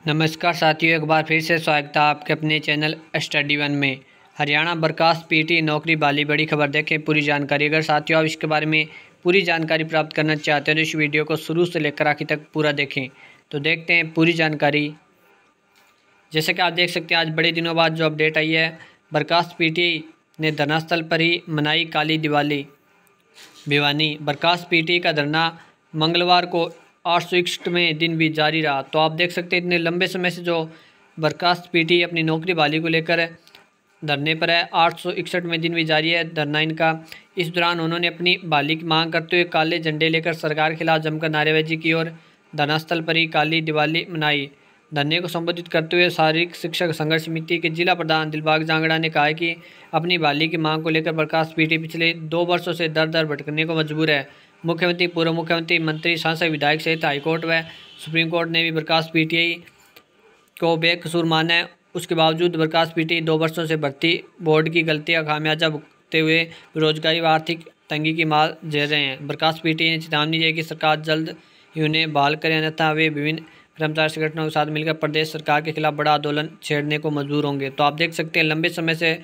नमस्कार साथियों, एक बार फिर से स्वागत है आपके अपने चैनल स्टडी वन में। हरियाणा बर्खास्त पीटी नौकरी वाली बड़ी खबर देखें पूरी जानकारी। अगर साथियों आप इसके बारे में पूरी जानकारी प्राप्त करना चाहते हैं तो इस वीडियो को शुरू से लेकर आखिर तक पूरा देखें। तो देखते हैं पूरी जानकारी। जैसे कि आप देख सकते हैं, आज बड़े दिनों बाद जो अपडेट आई है बर्खास्त पी ने धरनास्थल पर ही मनाई काली दिवाली। भिवानी बर्खास्त पी का धरना मंगलवार को आठ सौ इकसठवें दिन भी जारी रहा। तो आप देख सकते हैं, इतने लंबे समय से जो बर्खास्त पीटी अपनी नौकरी बहाली को लेकर धरने पर है, आठ सौ इकसठवें दिन भी जारी है। धरना इनका, इस दौरान उन्होंने अपनी बहाली की मांग करते हुए काले झंडे लेकर सरकार के खिलाफ जमकर नारेबाजी की और धरनास्थल पर ही काली दिवाली मनाई। धरने को संबोधित करते हुए शारीरिक शिक्षक संघर्ष समिति के जिला प्रधान दिलबाग जांगड़ा ने कहा कि अपनी बहाली की मांग को लेकर बर्खास्त पीटी पिछले दो वर्षों से दर दर भटकने को मजबूर है। मुख्यमंत्री, पूर्व मुख्यमंत्री, मंत्री, सांसद, विधायक सहित हाईकोर्ट व सुप्रीम कोर्ट ने भी बर्खास्त पीटीआई को बेकसूर माना है। उसके बावजूद बर्खास्त पीटीआई दो वर्षों से भर्ती बोर्ड की गलतियाँ खामियाजा भुगते हुए बेरोजगारी व आर्थिक तंगी की मार झेल रहे हैं। बर्खास्त पीटीआई ने चेतावनी दी है कि सरकार जल्द ही उन्हें बहाल करें, अन्यथा वे विभिन्न कर्मचारी संगठनों के साथ मिलकर प्रदेश सरकार के खिलाफ बड़ा आंदोलन छेड़ने को मजबूर होंगे। तो आप देख सकते हैं, लंबे समय से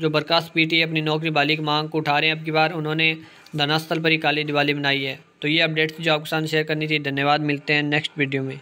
जो बर्खास्त पीटी अपनी नौकरी बाली की मांग को उठा रहे हैं, अब की बार उन्होंने धनास्थल पर ही काली दिवाली मनाई है। तो ये अपडेट्स जो आपके साथ शेयर करनी थी, धन्यवाद, मिलते हैं नेक्स्ट वीडियो में।